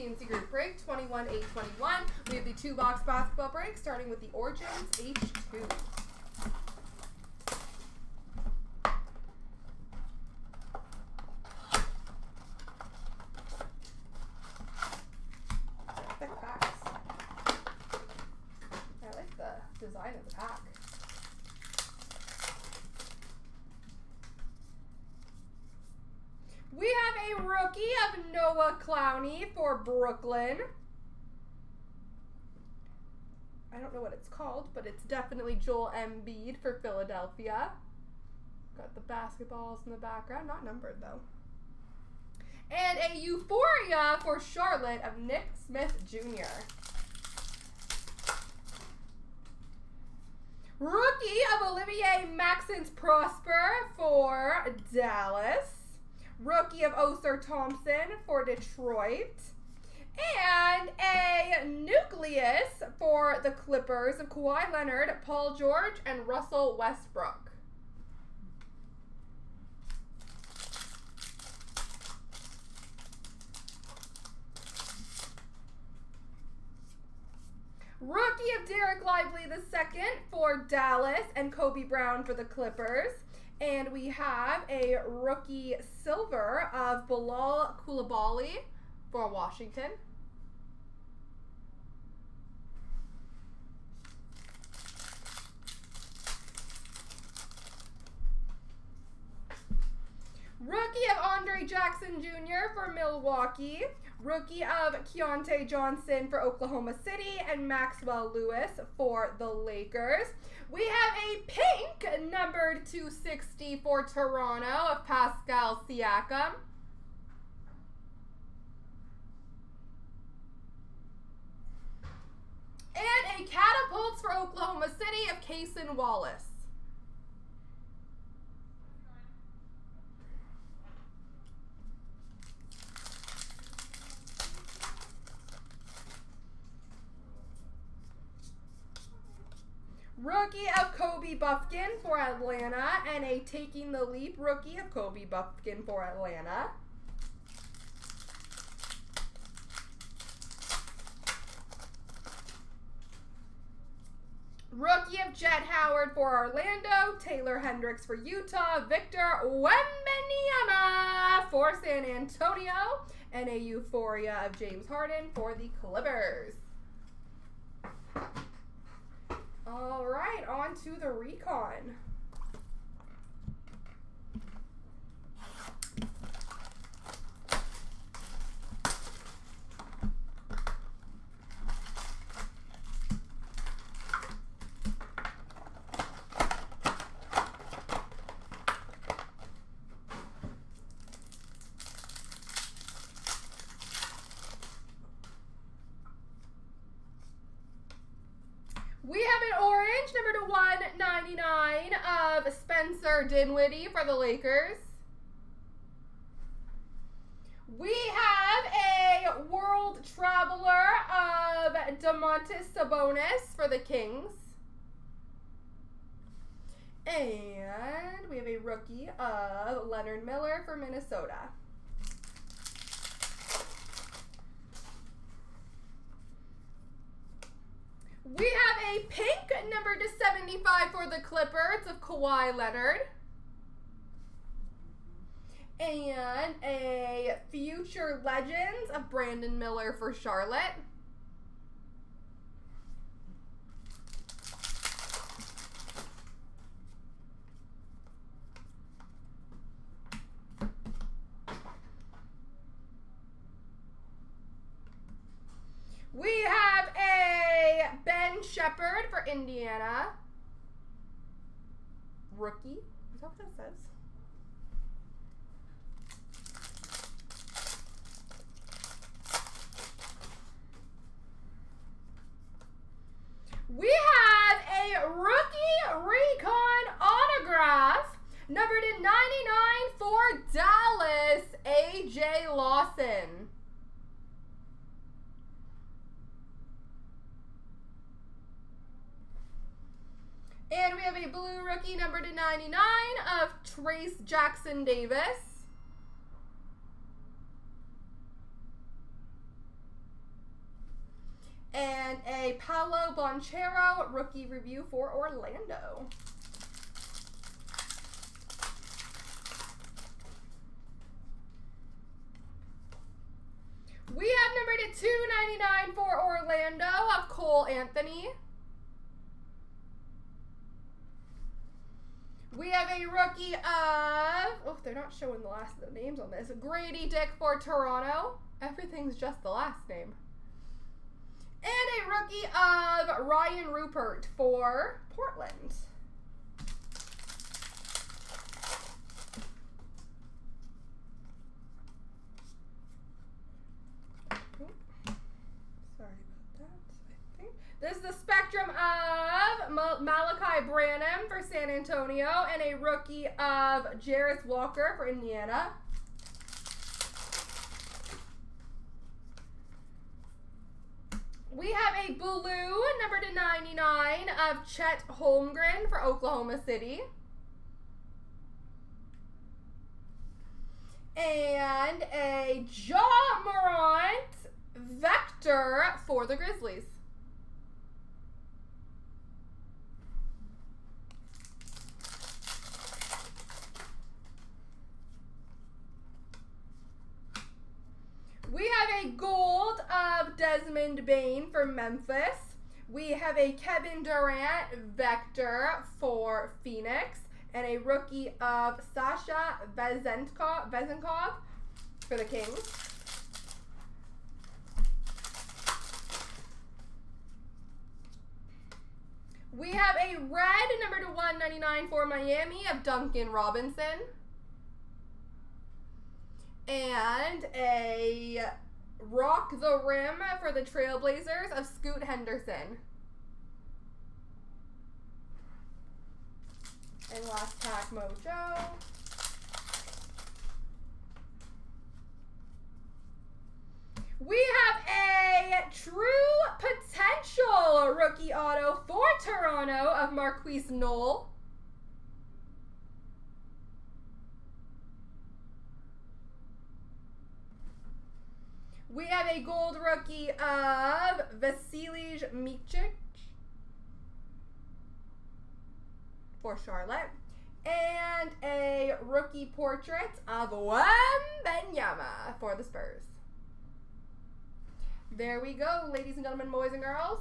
CNC Group break 21 8 21. We have the two box basketball break starting with the Origins H2. Thick packs. I like the design of the pack. We have a rookie of Noah Clowney for Brooklyn. I don't know what it's called, but it's definitely Joel Embiid for Philadelphia. Got the basketballs in the background, not numbered though. And a Euphoria for Charlotte of Nick Smith Jr. Rookie of Olivier Maxence Prosper for Dallas. Rookie of Ausar Thompson for Detroit. And a nucleus for the Clippers of Kawhi Leonard, Paul George, and Russell Westbrook. Rookie of Dereck Lively II for Dallas and Kobe Brown for the Clippers. And we have a rookie silver of Bilal Coulibaly for Washington. Rookie of Andre Jackson Jr. for Milwaukee. Rookie of Keyontae Johnson for Oklahoma City and Maxwell Lewis for the Lakers. We have a pink numbered 260 for Toronto of Pascal Siakam. And a catapults for Oklahoma City of Cason Wallace. Rookie of Kobe Buffkin for Atlanta and a Taking the Leap rookie of Kobe Buffkin for Atlanta. Rookie of Jett Howard for Orlando, Taylor Hendricks for Utah, Victor Wembanyama for San Antonio, and a Euphoria of James Harden for the Clippers. All right, on to the recon. We have an orange, number to 199 of Spencer Dinwiddie for the Lakers. We have a World Traveler of Domantas Sabonis for the Kings. And we have a rookie of Leonard Miller for Minnesota. We have a pink number to 75 for the Clippers of Kawhi Leonard. And a Future Legends of Brandon Miller for Charlotte. We have a Ben Sheppard for Indiana. Rookie. Is that what that says? We have a rookie recon autograph numbered in 99 for Dallas, AJ Lawson. And we have a blue rookie number to 99 of Trayce Jackson Davis. And a Paolo Banchero rookie review for Orlando. We have number to 299 for Orlando of Cole Anthony. We have a rookie of, oh, they're not showing the last of the names on this. Grady Dick for Toronto. Everything's just the last name. And a rookie of Rayan Rupert for Portland. Sorry about that. I think this is the spectrum of Mal- Malachi Branham for San Antonio and a rookie of Jarace Walker for Indiana. We have a blue number to 99 of Chet Holmgren for Oklahoma City. And a Ja Morant Vector for the Grizzlies. We have a gold of Desmond Bane for Memphis. We have a Kevin Durant Vector for Phoenix. And a rookie of Sasha Vezenkov, Vezenkov for the Kings. We have a red number to 199 for Miami of Duncan Robinson. And a Rock the Rim for the Trailblazers of Scoot Henderson. And last pack Mojo. We have a true potential rookie auto for Toronto of Markquis Nowell. We have a gold rookie of Vasilij Micic for Charlotte. And a rookie portrait of Wembanyama for the Spurs. There we go, ladies and gentlemen, boys and girls.